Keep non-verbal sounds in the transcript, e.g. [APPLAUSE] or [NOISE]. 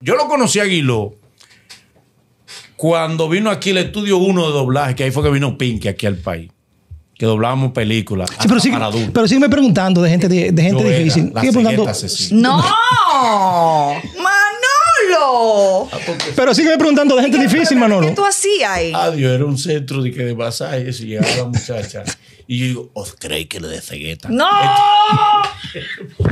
Yo lo conocí a Aguiló cuando vino aquí el estudio 1 de doblaje, que ahí fue que vino Pinky aquí al país. Que doblábamos películas. Sí, pero, hasta sigue, para adultos. pero sígueme preguntando de gente, de, gente difícil. preguntando, ¡No! [LAUGHS] ¡Manolo! pero sígueme preguntando de gente difícil, Manolo. ¿Qué tú hacías ahí? Ah, Adiós, era un centro de, que de masajes y llegaba la muchacha. Y yo digo, ¿os creéis que le de cegueta? ¡No! [LAUGHS]